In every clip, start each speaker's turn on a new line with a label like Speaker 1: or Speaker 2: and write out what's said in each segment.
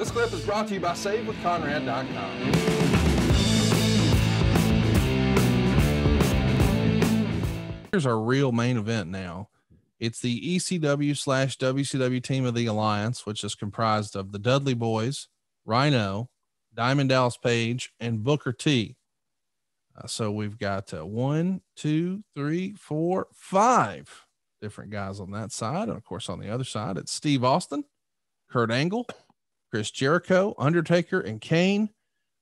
Speaker 1: This clip is brought to you by SaveWithConrad.com.
Speaker 2: Here's our real main event now. It's the ECW slash WCW team of the Alliance, which is comprised of the Dudley Boys, Rhino, Diamond Dallas Page, and Booker T. Uh, so we've got uh, one, two, three, four, five different guys on that side. And of course, on the other side, it's Steve Austin, Kurt Angle, Chris Jericho, Undertaker, and Kane.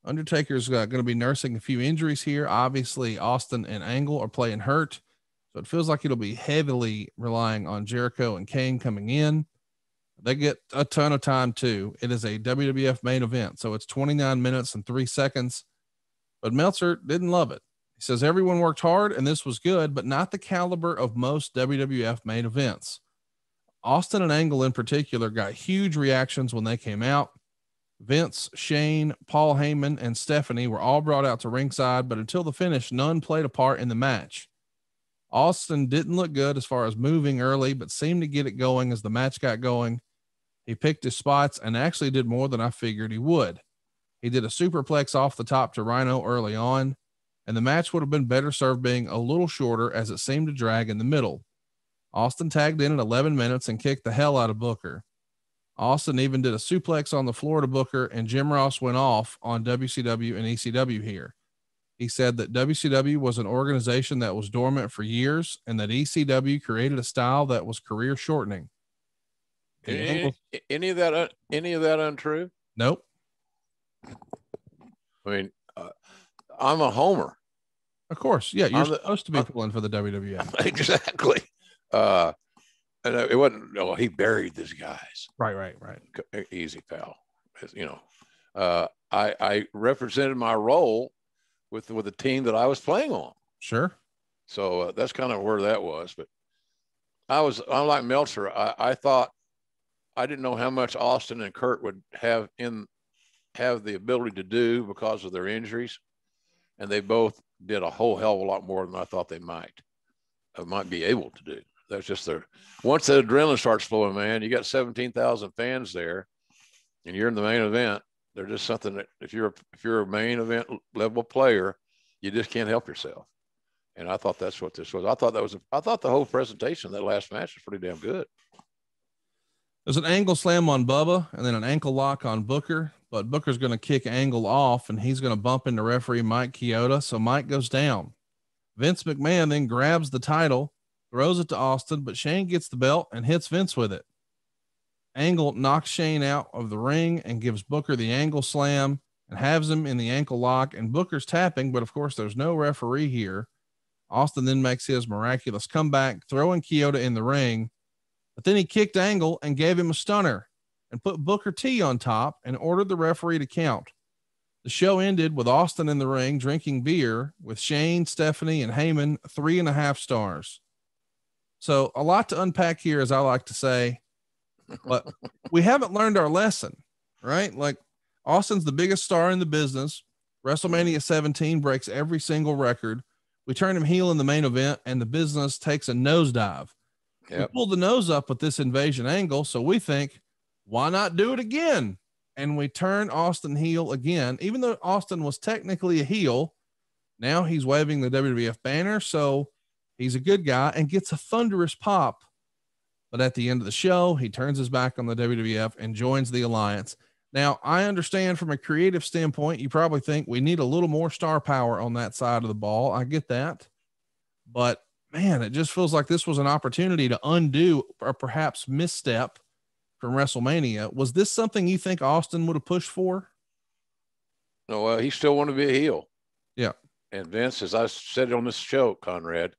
Speaker 2: Undertaker's uh, going to be nursing a few injuries here. Obviously, Austin and Angle are playing hurt. So it feels like it'll be heavily relying on Jericho and Kane coming in. They get a ton of time too. It is a WWF main event. So it's 29 minutes and three seconds. But Meltzer didn't love it. He says everyone worked hard and this was good, but not the caliber of most WWF main events. Austin and Angle in particular got huge reactions when they came out. Vince, Shane, Paul Heyman, and Stephanie were all brought out to ringside, but until the finish, none played a part in the match. Austin didn't look good as far as moving early, but seemed to get it going as the match got going. He picked his spots and actually did more than I figured he would. He did a superplex off the top to Rhino early on, and the match would have been better served being a little shorter as it seemed to drag in the middle. Austin tagged in at 11 minutes and kicked the hell out of Booker. Austin even did a suplex on the floor to Booker, and Jim Ross went off on WCW and ECW here. He said that WCW was an organization that was dormant for years and that ECW created a style that was career shortening.
Speaker 3: Any, any, of that, uh, any of that untrue?
Speaker 2: Nope.
Speaker 3: I mean, uh, I'm a homer.
Speaker 2: Of course, yeah. You're the, supposed to be pulling for the WWF.
Speaker 3: Exactly. Uh, and it wasn't. Oh, he buried these guys.
Speaker 2: Right, right, right.
Speaker 3: Easy, pal. You know, uh, I I represented my role with with the team that I was playing on.
Speaker 2: Sure.
Speaker 3: So uh, that's kind of where that was. But I was unlike Meltzer. I, I thought I didn't know how much Austin and Kurt would have in have the ability to do because of their injuries, and they both did a whole hell of a lot more than I thought they might uh, might be able to do. That's just their once the adrenaline starts flowing, man. You got seventeen thousand fans there, and you're in the main event. They're just something that if you're if you're a main event level player, you just can't help yourself. And I thought that's what this was. I thought that was. I thought the whole presentation that last match was pretty damn good.
Speaker 2: There's an angle slam on Bubba and then an ankle lock on Booker, but Booker's going to kick Angle off and he's going to bump into referee Mike Chioda. So Mike goes down. Vince McMahon then grabs the title, throws it to Austin, but Shane gets the belt and hits Vince with it. Angle knocks Shane out of the ring and gives Booker the angle slam and has him in the ankle lock. And Booker's tapping, but of course, there's no referee here. Austin then makes his miraculous comeback, throwing Chioda in the ring. But then he kicked Angle and gave him a stunner and put Booker T on top and ordered the referee to count. The show ended with Austin in the ring drinking beer with Shane, Stephanie, and Heyman, three and a half stars. So, a lot to unpack here, as I like to say, but we haven't learned our lesson, right? Like, Austin's the biggest star in the business. WrestleMania mm-hmm. 17 breaks every single record. We turn him heel in the main event, and the business takes a nosedive. Yep. We pulled the nose up with this invasion angle, so we think, why not do it again? And we turn Austin heel again, even though Austin was technically a heel. Now he's waving the WWF banner, so he's a good guy and gets a thunderous pop. But at the end of the show, he turns his back on the WWF and joins the alliance. Now, I understand from a creative standpoint, you probably think we need a little more star power on that side of the ball. I get that. But man, it just feels like this was an opportunity to undo a perhaps misstep from WrestleMania. Was this something you think Austin would have pushed for?
Speaker 3: No, uh, he still wanted to be a heel.
Speaker 2: Yeah.
Speaker 3: And Vince, as I said on this show, Conrad,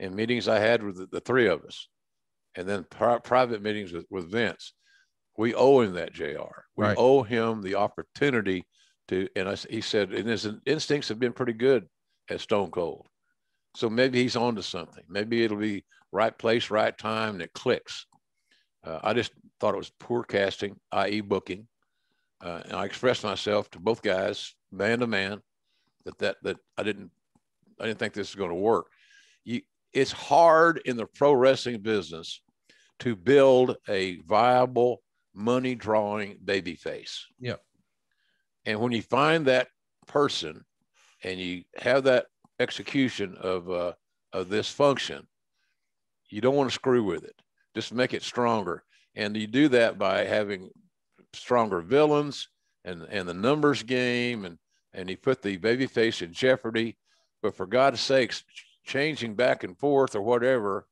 Speaker 3: in meetings I had with the, the three of us, and then pri- private meetings with, with Vince, we owe him that, JR. We right. owe him the opportunity to, and I, he said, and his instincts have been pretty good at Stone Cold. So maybe he's on to something. Maybe it'll be right place, right time, and it clicks. Uh, I just thought it was poor casting, i.e., booking. Uh, and I expressed myself to both guys, man to man, that that that I didn't I didn't think this was going to work. You, it's hard in the pro wrestling business to build a viable money drawing baby face.
Speaker 2: Yep.
Speaker 3: And when you find that person and you have that execution of uh, of this function, you don't want to screw with it. Just make it stronger. And you do that by having stronger villains and and the numbers game and and you put the baby face in jeopardy. But for God's sakes, changing back and forth or whatever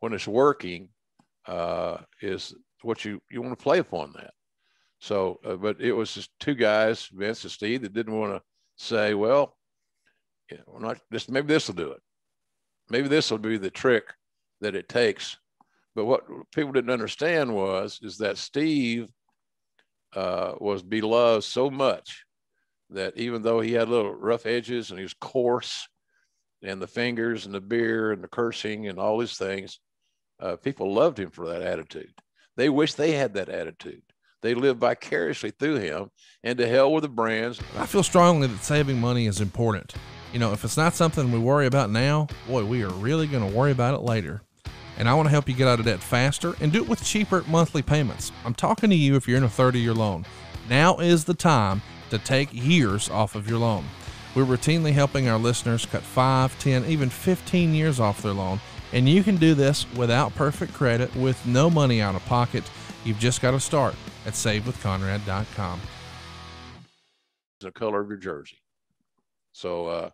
Speaker 3: when it's working uh, is what you you want to play upon that. So, uh, but it was just two guys, Vince and Steve, that didn't want to say, well, we're not just maybe this will do it. Maybe this will be the trick that it takes. But what people didn't understand was is that Steve uh, was beloved so much that even though he had little rough edges and he was coarse, and the fingers and the beer and the cursing and all these things, uh, people loved him for that attitude. They wish they had that attitude. They live vicariously through him, and to hell with the brands.
Speaker 2: I feel strongly that saving money is important. You know, if it's not something we worry about now, boy, we are really going to worry about it later. And I want to help you get out of debt faster and do it with cheaper monthly payments. I'm talking to you if you're in a 30 year loan. Now is the time to take years off of your loan. We're routinely helping our listeners cut 5, 10, even 15 years off their loan, and you can do this without perfect credit with no money out of pocket. You've just got to start at savewithconrad.com.
Speaker 3: The color of your jersey. So, uh,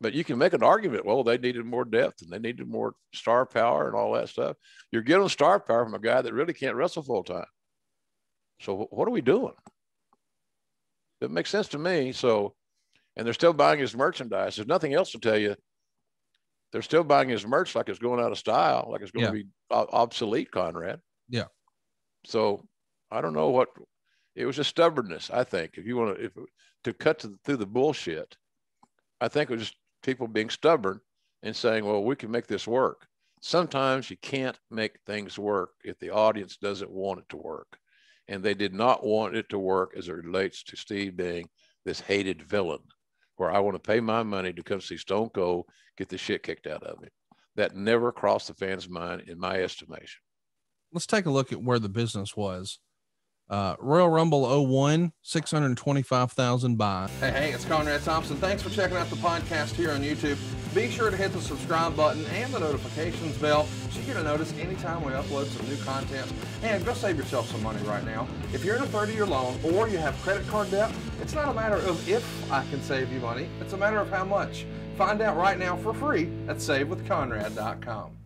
Speaker 3: but you can make an argument. Well, they needed more depth and they needed more star power and all that stuff. You're getting star power from a guy that really can't wrestle full time. So, what are we doing? It makes sense to me. So, and they're still buying his merchandise. There's nothing else to tell you. They're still buying his merch like it's going out of style, like it's going
Speaker 2: Yeah.
Speaker 3: to be obsolete, Conrad.
Speaker 2: Yeah.
Speaker 3: So I don't know what it was just stubbornness. I think if you want to, if to cut to, through the bullshit, I think it was just people being stubborn and saying, well, we can make this work. Sometimes you can't make things work if the audience doesn't want it to work. And they did not want it to work as it relates to Steve being this hated villain where I want to pay my money to come see Stone Cold get the shit kicked out of him. That never crossed the fans' mind in my estimation.
Speaker 2: Let's take a look at where the business was. Uh, Royal Rumble 01, 625,000 buys.
Speaker 1: Hey, hey, it's Conrad Thompson. Thanks for checking out the podcast here on YouTube. Be sure to hit the subscribe button and the notifications bell so you get a notice anytime we upload some new content. And go save yourself some money right now. If you're in a 30 year loan or you have credit card debt, it's not a matter of if I can save you money, it's a matter of how much. Find out right now for free at savewithconrad.com.